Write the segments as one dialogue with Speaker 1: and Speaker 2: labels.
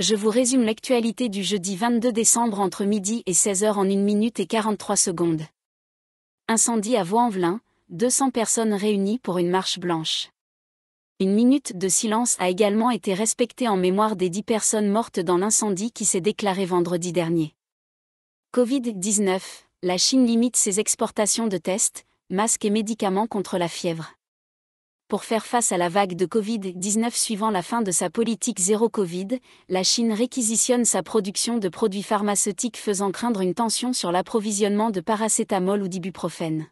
Speaker 1: Je vous résume l'actualité du jeudi 22 décembre entre midi et 16h en 1 minute et 43 secondes. Incendie à Vaux-en-Velin, 200 personnes réunies pour une marche blanche. Une minute de silence a également été respectée en mémoire des 10 personnes mortes dans l'incendie qui s'est déclaré vendredi dernier. Covid-19, la Chine limite ses exportations de tests, masques et médicaments contre la fièvre. Pour faire face à la vague de Covid-19 suivant la fin de sa politique zéro Covid, la Chine réquisitionne sa production de produits pharmaceutiques faisant craindre une tension sur l'approvisionnement de paracétamol ou d'ibuprofène.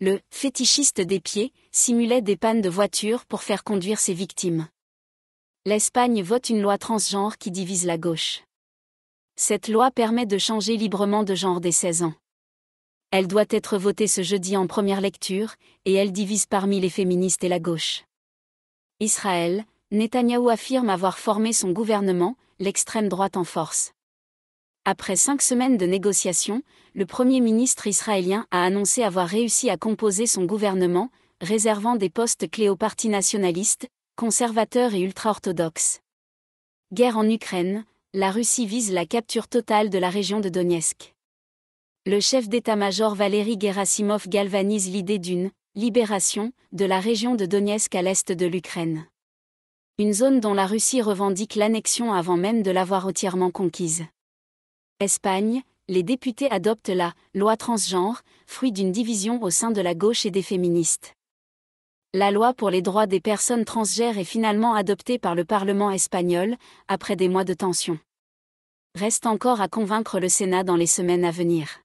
Speaker 1: Le fétichiste des pieds simulait des pannes de voiture pour faire conduire ses victimes. L'Espagne vote une loi transgenre qui divise la gauche. Cette loi permet de changer librement de genre dès 16 ans. Elle doit être votée ce jeudi en première lecture, et elle divise parmi les féministes et la gauche. Israël, Netanyahou affirme avoir formé son gouvernement, l'extrême droite en force. Après cinq semaines de négociations, le Premier ministre israélien a annoncé avoir réussi à composer son gouvernement, réservant des postes clés aux partis nationalistes, conservateurs et ultra-orthodoxes. Guerre en Ukraine, la Russie vise la capture totale de la région de Donetsk le chef d'état-major Valéry Gerasimov galvanise l'idée d'une libération de la région de Donetsk à l'est de l'Ukraine. Une zone dont la Russie revendique l'annexion avant même de l'avoir entièrement conquise. Espagne, les députés adoptent la loi transgenre, fruit d'une division au sein de la gauche et des féministes. La loi pour les droits des personnes transgères est finalement adoptée par le Parlement espagnol, après des mois de tension. Reste encore à convaincre le Sénat dans les semaines à venir.